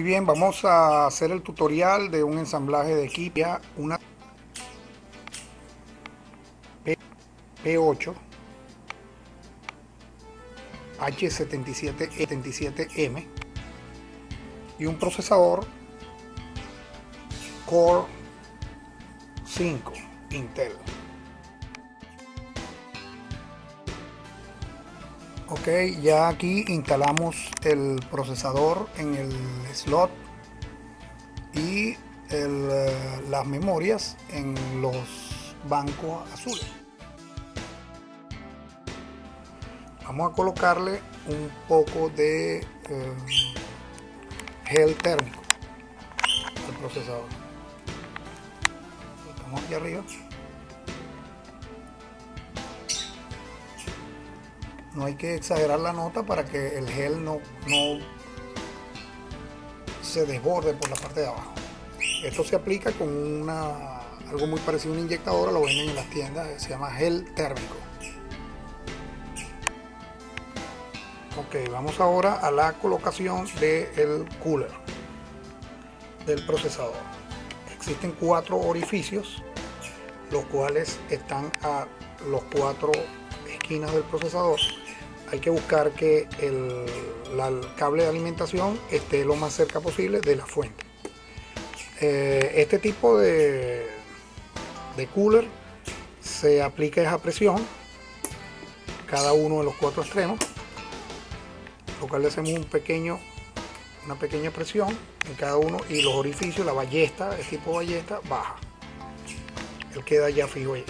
Muy bien, vamos a hacer el tutorial de un ensamblaje de equipo, una P8 H77M y un procesador Core 5 Intel. Ok, ya aquí instalamos el procesador en el slot y eh, las memorias en los bancos azules. Vamos a colocarle un poco de eh, gel térmico al procesador. Lo arriba. No hay que exagerar la nota para que el gel no, no se desborde por la parte de abajo. Esto se aplica con una, algo muy parecido a un inyectador, lo venden en las tiendas, se llama gel térmico. Ok, vamos ahora a la colocación del cooler del procesador. Existen cuatro orificios, los cuales están a los cuatro esquinas del procesador hay que buscar que el, cable de alimentación esté lo más cerca posible de la fuente. Eh, este tipo de, de cooler se aplica esa presión cada uno de los cuatro extremos, lo cual le hacemos un pequeño, una pequeña presión en cada uno y los orificios, la ballesta, el tipo ballesta, baja. Él queda ya fijo ahí.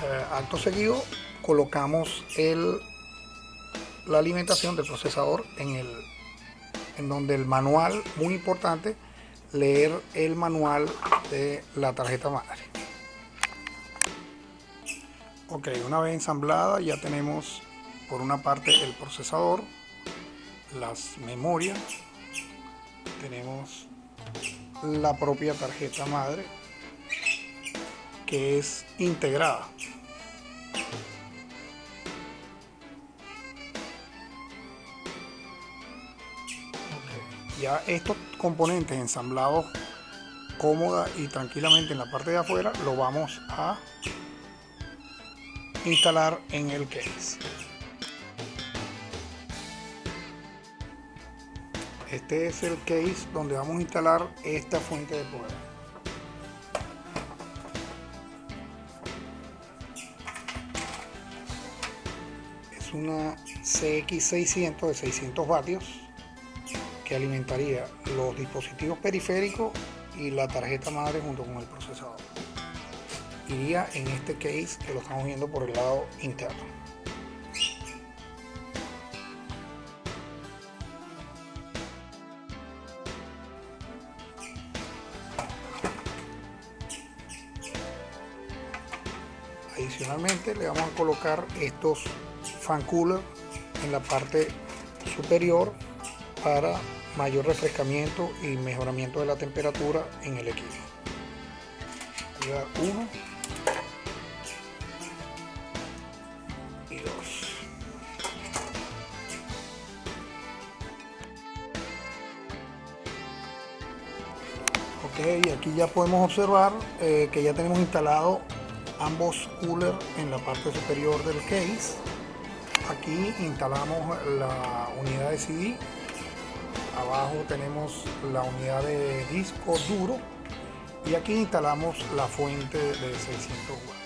Eh, acto seguido colocamos el la alimentación del procesador en, el, en donde el manual, muy importante, leer el manual de la tarjeta madre. Ok, una vez ensamblada ya tenemos por una parte el procesador, las memorias, tenemos la propia tarjeta madre que es integrada ya estos componentes ensamblados cómoda y tranquilamente en la parte de afuera lo vamos a instalar en el case. Este es el case donde vamos a instalar esta fuente de poder. Es una CX600 de 600 vatios que alimentaría los dispositivos periféricos y la tarjeta madre junto con el procesador. Iría en este case que lo estamos viendo por el lado interno. Adicionalmente le vamos a colocar estos fan cooler en la parte superior para mayor refrescamiento y mejoramiento de la temperatura en el equipo. uno y dos. Ok, aquí ya podemos observar eh, que ya tenemos instalado ambos coolers en la parte superior del case. Aquí instalamos la unidad de CD abajo tenemos la unidad de disco duro y aquí instalamos la fuente de 600 watts.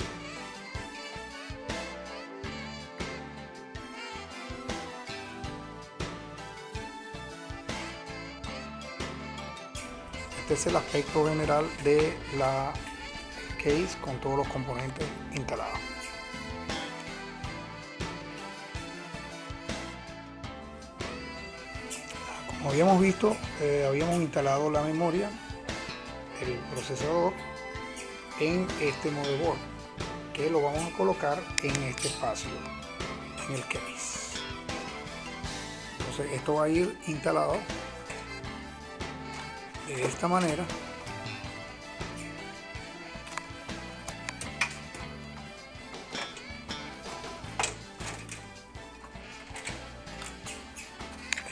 Este es el aspecto general de la case con todos los componentes instalados Como habíamos visto, eh, habíamos instalado la memoria, el procesador, en este motherboard, que lo vamos a colocar en este espacio, en el case. Entonces esto va a ir instalado de esta manera.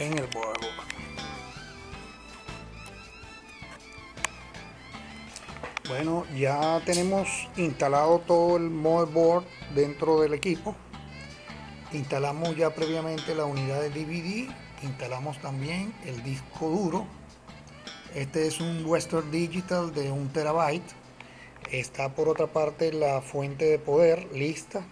en el. Bueno, ya tenemos instalado todo el motherboard dentro del equipo. Instalamos ya previamente la unidad de DVD. Instalamos también el disco duro. Este es un Western Digital de un terabyte. Está por otra parte la fuente de poder lista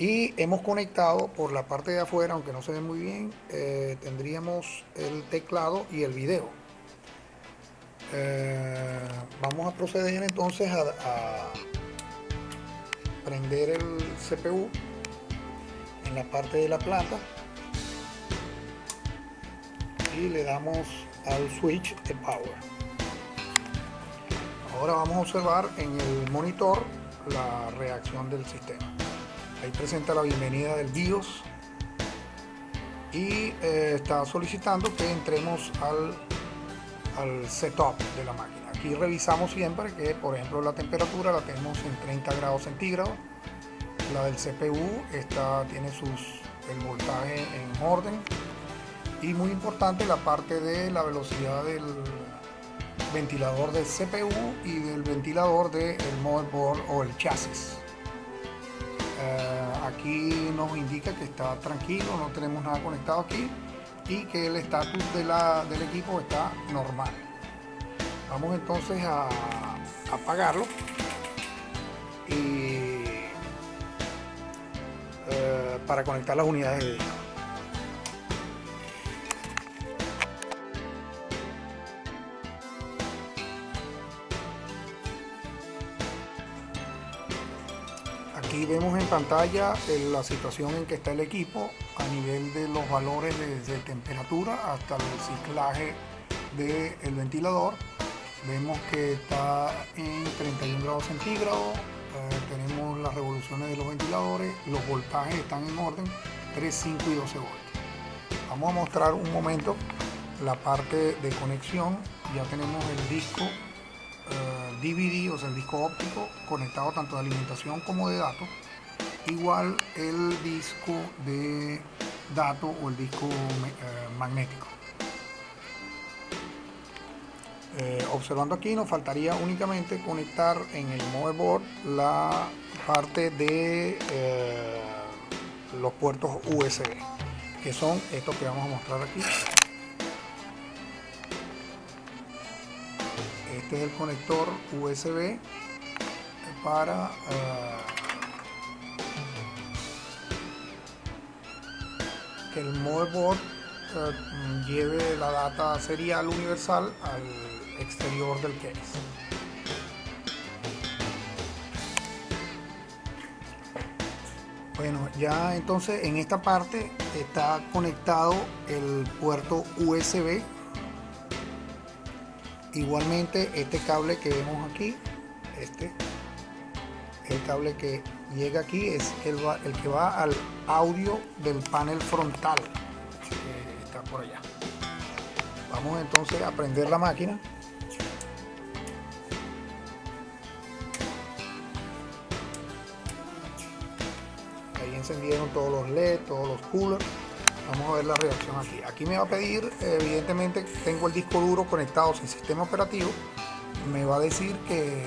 y hemos conectado por la parte de afuera, aunque no se ve muy bien, eh, tendríamos el teclado y el video. Eh, vamos a proceder entonces a, prender el CPU en la parte de la plata y le damos al switch de power ahora vamos a observar en el monitor la reacción del sistema ahí presenta la bienvenida del BIOS y eh, está solicitando que entremos al al setup de la máquina. Aquí revisamos siempre que, por ejemplo, la temperatura la tenemos en 30 grados centígrados. La del CPU está, tiene sus, el voltaje en orden. Y muy importante la parte de la velocidad del ventilador del CPU y del ventilador del motherboard o el chasis. Eh, aquí nos indica que está tranquilo, no tenemos nada conectado aquí y que el estatus de del equipo está normal. Vamos entonces a, apagarlo y eh, para conectar las unidades de disco. Aquí vemos en pantalla eh, la situación en que está el equipo a nivel de los valores de, temperatura hasta el ciclaje del ventilador. Vemos que está en 31 grados centígrados, eh, tenemos las revoluciones de los ventiladores, los voltajes están en orden, 3, 5 y 12 voltios. Vamos a mostrar un momento la parte de conexión, ya tenemos el disco DVD, o sea, el disco óptico conectado tanto de alimentación como de datos. Igual el disco de datos o el disco eh, magnético. Eh, observando aquí nos faltaría únicamente conectar en el motherboard la parte de eh, los puertos USB que son estos que vamos a mostrar aquí este es el conector USB para eh, que el motherboard eh, lleve la data serial universal al exterior del case. Bueno, ya entonces en esta parte está conectado el puerto USB Igualmente este cable que vemos aquí, este, el cable que llega aquí es el, que va al audio del panel frontal que está por allá. Vamos entonces a prender la máquina. Ahí encendieron todos los LED, todos los coolers. Vamos a ver la reacción aquí. Aquí me va a pedir, evidentemente tengo el disco duro conectado sin sistema operativo. Me va a decir que,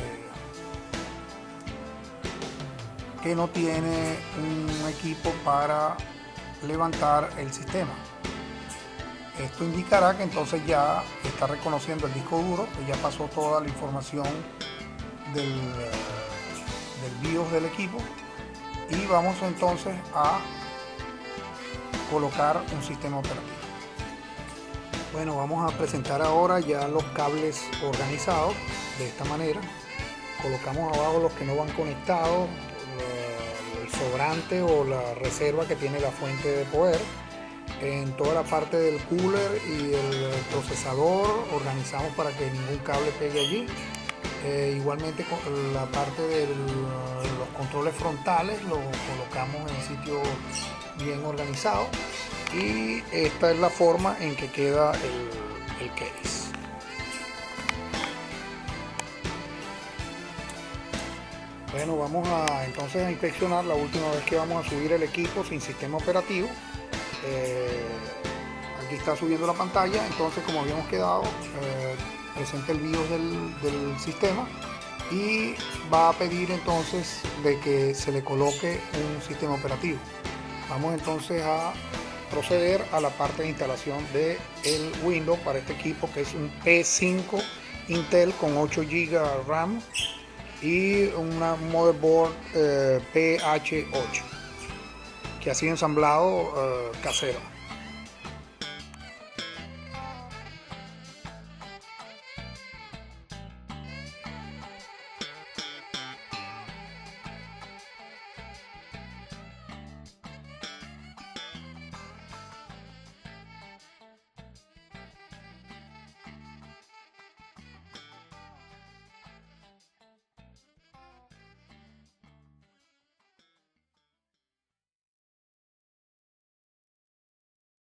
que no tiene un equipo para levantar el sistema. Esto indicará que entonces ya está reconociendo el disco duro, que ya pasó toda la información del, del BIOS del equipo. Y vamos entonces a colocar un sistema operativo. Bueno, vamos a presentar ahora ya los cables organizados de esta manera. Colocamos abajo los que no van conectados, el sobrante o la reserva que tiene la fuente de poder. En toda la parte del cooler y el procesador organizamos para que ningún cable pegue allí. Eh, igualmente la parte de los controles frontales lo colocamos en sitio bien organizado y esta es la forma en que queda el, case. Bueno, vamos a entonces a inspeccionar la última vez que vamos a subir el equipo sin sistema operativo. Eh, aquí está subiendo la pantalla, entonces como habíamos quedado, eh, presenta el BIOS del, del sistema y va a pedir entonces de que se le coloque un sistema operativo. Vamos entonces a proceder a la parte de instalación de el Windows para este equipo que es un P5 Intel con 8 GB RAM y una motherboard eh, PH8 que ha sido ensamblado eh, casero.